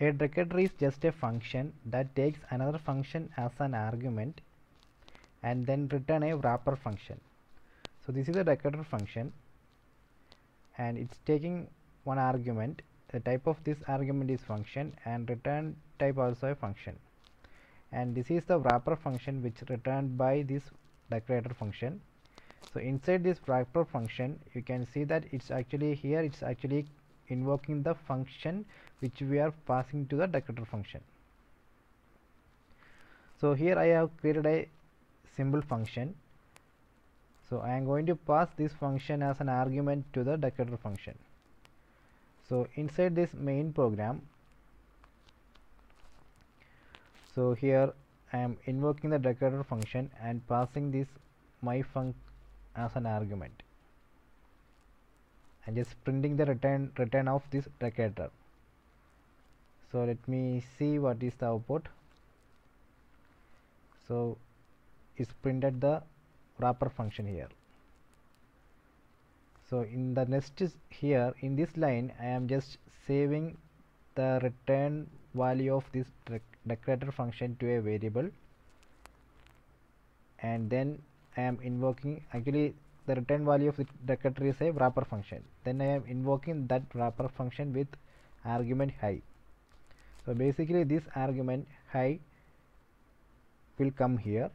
a decorator is just a function that takes another function as an argument and then return a wrapper function. So this is a decorator function and it's taking one argument. The type of this argument is function and return type also a function. And this is the wrapper function which returned by this decorator function. So inside this wrapper function you can see that it's actually here it's actually invoking the function which we are passing to the decorator function. So here I have created a symbol function. So I am going to pass this function as an argument to the decorator function. So inside this main program so here I am invoking the decorator function and passing this my func as an argument and just printing the return return of this decorator so let me see what is the output. So it's printed the wrapper function here. So in the next is here in this line I am just saving the return value of this decorator function to a variable. And then I am invoking actually the return value of the decorator is a wrapper function. Then I am invoking that wrapper function with argument hi. So basically this argument hi will come here.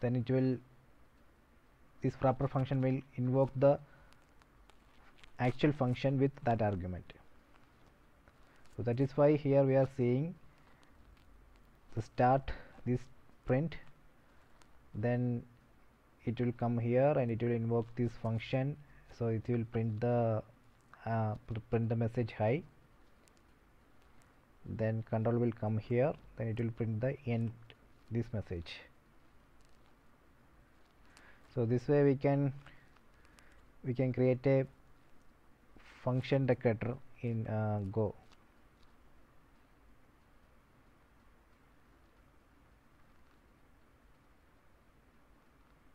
Then it will this wrapper function will invoke the actual function with that argument. So that is why here we are seeing the start this print. Then it will come here and it will invoke this function. So it will print the uh, print the message hi then control will come here. Then it will print the end this message. So this way we can we can create a function decorator in uh, go